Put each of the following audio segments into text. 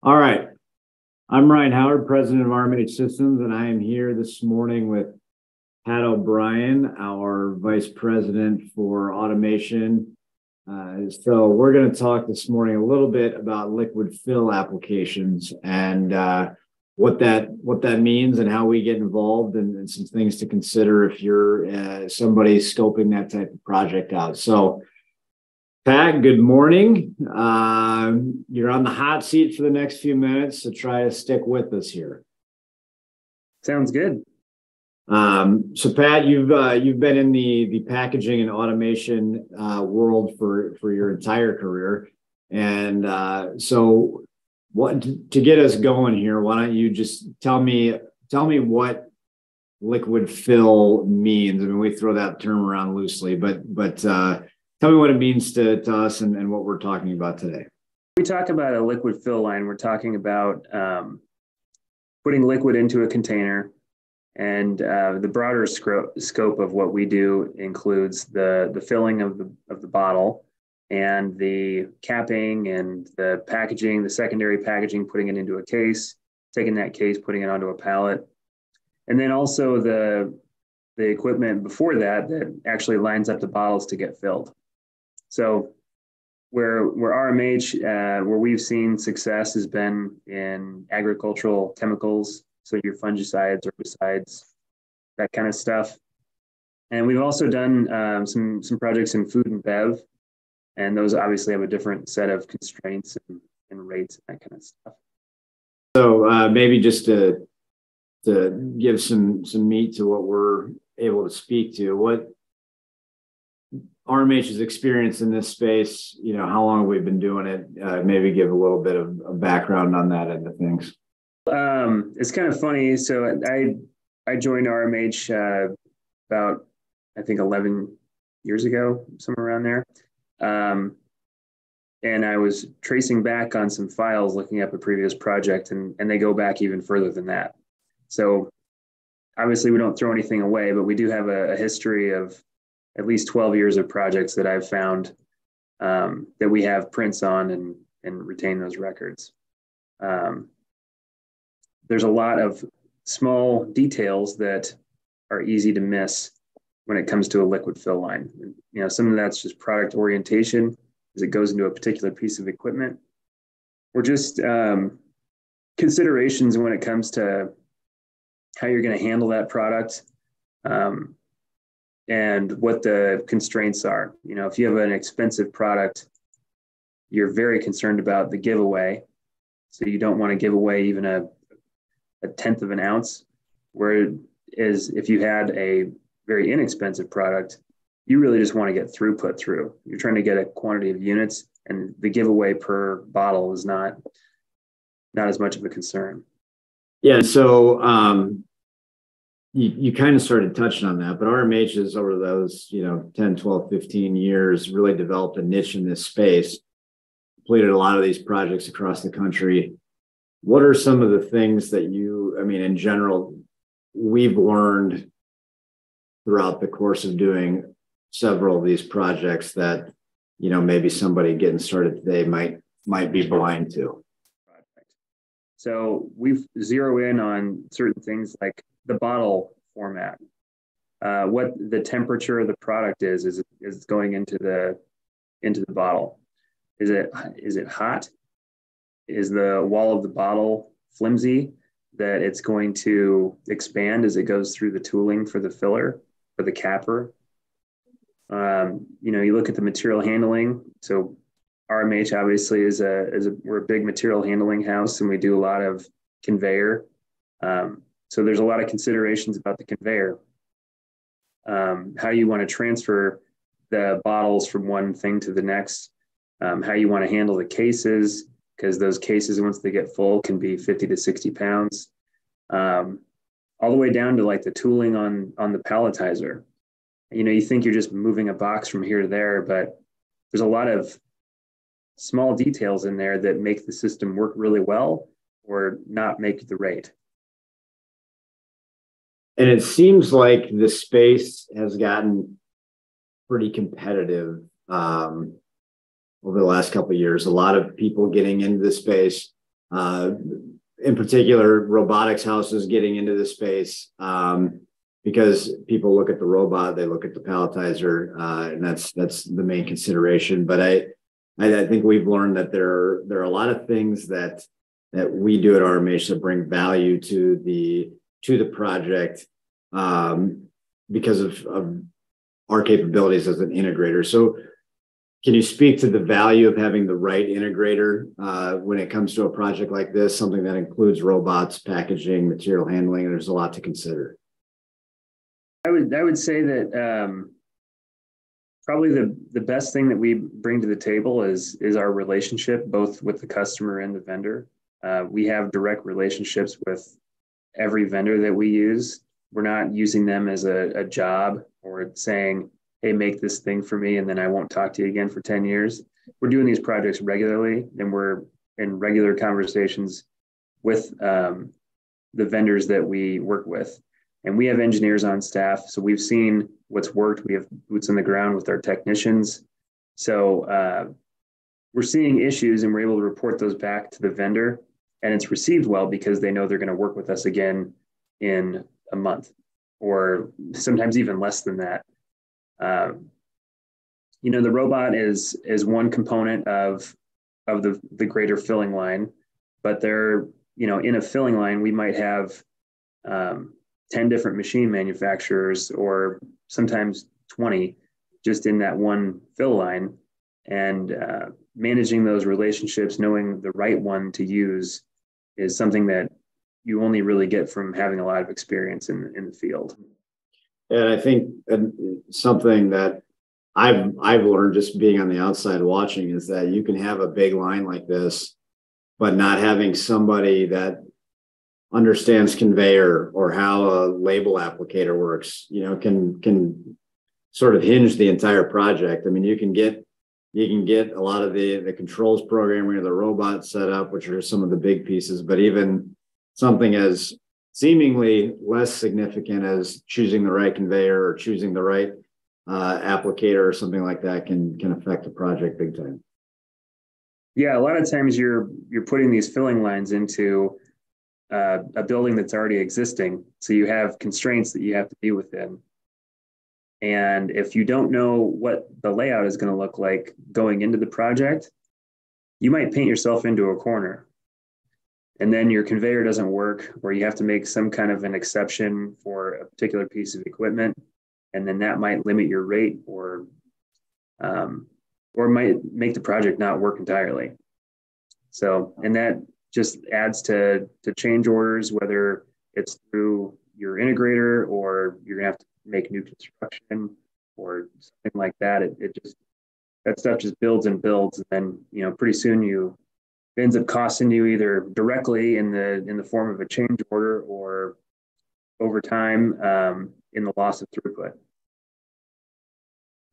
All right. I'm Ryan Howard, President of RMH Systems, and I am here this morning with Pat O'Brien, our Vice President for Automation. Uh, so we're going to talk this morning a little bit about liquid fill applications and uh, what that what that means and how we get involved and, and some things to consider if you're uh, somebody scoping that type of project out. So Pat, good morning. Uh, you're on the hot seat for the next few minutes, so try to stick with us here. Sounds good. Um, so, Pat, you've uh, you've been in the the packaging and automation uh, world for for your entire career, and uh, so what to get us going here? Why don't you just tell me tell me what liquid fill means? I mean, we throw that term around loosely, but but uh, Tell me what it means to, to us and, and what we're talking about today. We talk about a liquid fill line. We're talking about um, putting liquid into a container. And uh, the broader scro- scope of what we do includes the, the filling of the, of the bottle and the capping and the packaging, the secondary packaging, putting it into a case, taking that case, putting it onto a pallet. And then also the, the equipment before that that actually lines up the bottles to get filled. So where where RMH uh, where we've seen success has been in agricultural chemicals, so your fungicides, herbicides, that kind of stuff. And we've also done um, some some projects in food and bev, and those obviously have a different set of constraints and, and rates and that kind of stuff. So uh, maybe just to to give some some meat to what we're able to speak to, what RMH's experience in this space, you know, how long we've we been doing it? Uh, maybe give a little bit of, of background on that end of things. Um, it's kind of funny. So I I joined RMH uh, about I think 11 years ago, somewhere around there. Um, and I was tracing back on some files, looking up a previous project, and and they go back even further than that. So obviously, we don't throw anything away, but we do have a, a history of at least 12 years of projects that I've found um, that we have prints on and, and retain those records. Um, there's a lot of small details that are easy to miss when it comes to a liquid fill line. You know, some of that's just product orientation as it goes into a particular piece of equipment, or just um, considerations when it comes to how you're going to handle that product. Um, and what the constraints are. You know, if you have an expensive product, you're very concerned about the giveaway. So you don't want to give away even a, a tenth of an ounce. Whereas if you had a very inexpensive product, you really just want to get throughput through. You're trying to get a quantity of units, and the giveaway per bottle is not not as much of a concern. Yeah. So um, you, you kind of started touching on that, but RMH has over those, you know, 10, 12, 15 years really developed a niche in this space, completed a lot of these projects across the country. What are some of the things that you, I mean, in general, we've learned throughout the course of doing several of these projects that, you know, maybe somebody getting started today might might be blind to? So we've zeroed in on certain things like the bottle format. Uh, what the temperature of the product is is is going into the into the bottle. Is it is it hot? Is the wall of the bottle flimsy that it's going to expand as it goes through the tooling for the filler for the capper? Um, you know, you look at the material handling. So RMH obviously is a is a we're a big material handling house and we do a lot of conveyor. Um, so there's a lot of considerations about the conveyor, um, how you want to transfer the bottles from one thing to the next, um, how you want to handle the cases, because those cases, once they get full, can be 50 to 60 pounds, um, all the way down to like the tooling on, on the palletizer. You know, you think you're just moving a box from here to there, but there's a lot of small details in there that make the system work really well or not make the rate. And it seems like the space has gotten pretty competitive um, over the last couple of years. A lot of people getting into the space, uh, in particular, robotics houses getting into the space um, because people look at the robot, they look at the palletizer, uh, and that's that's the main consideration. But I, I, think we've learned that there are there are a lot of things that that we do at RMH that bring value to the to the project um, because of, of our capabilities as an integrator. So can you speak to the value of having the right integrator uh, when it comes to a project like this, something that includes robots, packaging, material handling? And there's a lot to consider. I would I would say that um, probably the the best thing that we bring to the table is is our relationship both with the customer and the vendor. Uh, we have direct relationships with every vendor that we use. We're not using them as a, a job or saying, hey, make this thing for me, and then I won't talk to you again for 10 years. We're doing these projects regularly, and we're in regular conversations with um, the vendors that we work with. And we have engineers on staff. So we've seen what's worked. We have boots on the ground with our technicians. So uh, we're seeing issues and we're able to report those back to the vendor. And it's received well because they know they're going to work with us again in a month or sometimes even less than that. Um, you know, the robot is is one component of of the the greater filling line, but there, you know, in a filling line, we might have um, 10 different machine manufacturers or sometimes 20 just in that one fill line and uh, managing those relationships knowing the right one to use is something that you only really get from having a lot of experience in, in the field and i think something that i've i've learned just being on the outside watching is that you can have a big line like this but not having somebody that understands conveyor or how a label applicator works, you know, can can sort of hinge the entire project. I mean, you can get you can get a lot of the the controls programming or the robot setup, which are some of the big pieces, but even something as seemingly less significant as choosing the right conveyor or choosing the right uh, applicator or something like that can can affect the project big time. Yeah, a lot of times you're you're putting these filling lines into uh, a building that's already existing. So you have constraints that you have to be within. And if you don't know what the layout is going to look like going into the project, you might paint yourself into a corner. And then your conveyor doesn't work, or you have to make some kind of an exception for a particular piece of equipment. And then that might limit your rate or um, or might make the project not work entirely. So, and that just adds to to change orders, whether it's through your integrator or you're gonna have to make new construction or something like that. It, it just that stuff just builds and builds, and then you know pretty soon you ends up costing you either directly in the in the form of a change order or over time um, in the loss of throughput.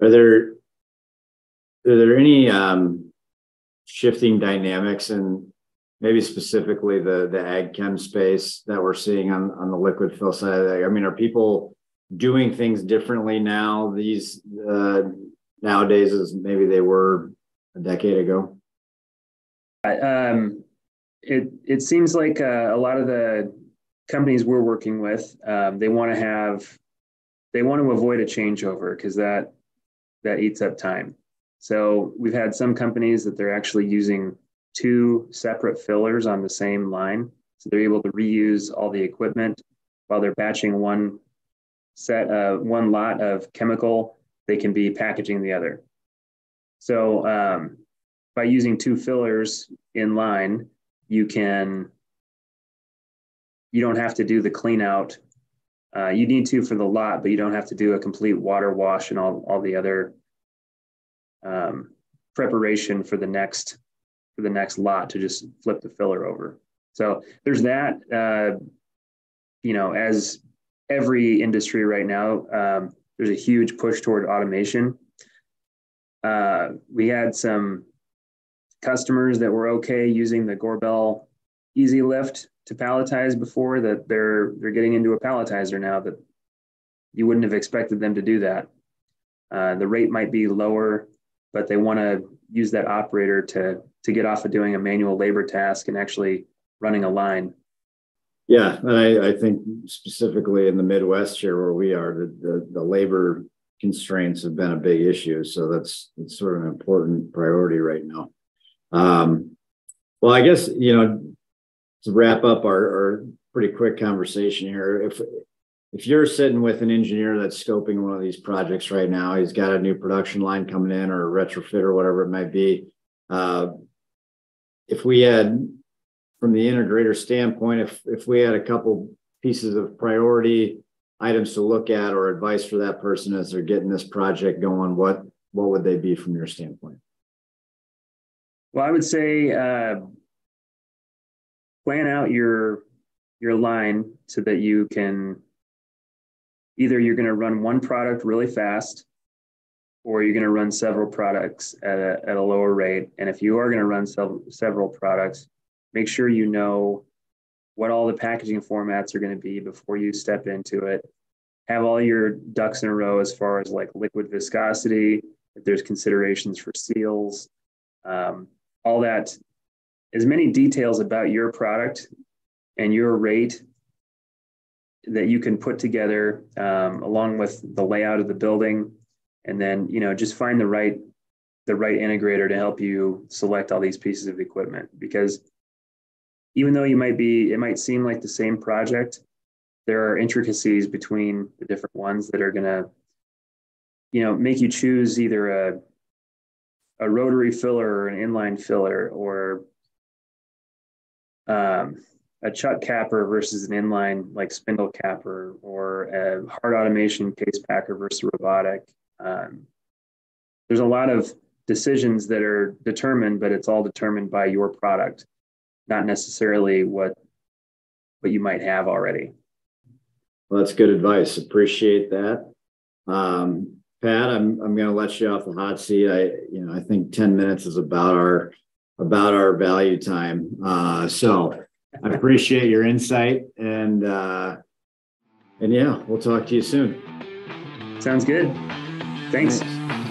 Are there are there any um, shifting dynamics and maybe specifically the the ag chem space that we're seeing on on the liquid fill side? I mean, are people doing things differently now these uh, nowadays as maybe they were a decade ago? Um, it it seems like uh, a lot of the companies we're working with um, they want to have they want to avoid a changeover because that that eats up time. So we've had some companies that they're actually using two separate fillers on the same line. So they're able to reuse all the equipment while they're batching one set, uh, one lot of chemical, they can be packaging the other. So um, by using two fillers in line, you can, you don't have to do the clean out. Uh, you need to for the lot, but you don't have to do a complete water wash and all, all the other um, preparation for the next for the next lot to just flip the filler over. So there's that. Uh, you know, as every industry right now, um, there's a huge push toward automation. Uh, we had some customers that were okay using the Gorbel Easy Lift to palletize before that they're they're getting into a palletizer now that you wouldn't have expected them to do that. Uh, the rate might be lower but they want to use that operator to to get off of doing a manual labor task and actually running a line. Yeah, and I, I think specifically in the Midwest here where we are, the, the, the labor constraints have been a big issue. So that's, that's sort of an important priority right now. Um, well, I guess you know to wrap up our, our pretty quick conversation here. If if you're sitting with an engineer that's scoping one of these projects right now, he's got a new production line coming in or a retrofit or whatever it might be. Uh, if we had, from the integrator standpoint, if if we had a couple pieces of priority items to look at or advice for that person as they're getting this project going, what what would they be from your standpoint? Well, I would say uh, plan out your your line so that you can either you're going to run one product really fast or you're going to run several products at a, at a lower rate and if you are going to run several, several products make sure you know what all the packaging formats are going to be before you step into it. Have all your ducks in a row as far as like liquid viscosity if there's considerations for seals um, all that. As many details about your product and your rate that you can put together um, along with the layout of the building and then you know just find the right the right integrator to help you select all these pieces of equipment. Because even though you might be it might seem like the same project there are intricacies between the different ones that are going to you know make you choose either a a rotary filler or an inline filler or um, a chuck capper versus an inline like spindle capper or a hard automation case packer versus robotic. Um, there's a lot of decisions that are determined, but it's all determined by your product, not necessarily what what you might have already. Well, that's good advice. Appreciate that. Um, Pat, I'm I'm going to let you off the hot seat. I you know I think ten minutes is about our about our value time. Uh, so I appreciate your insight and uh, and yeah, we'll talk to you soon. Sounds good. Thanks. Thanks.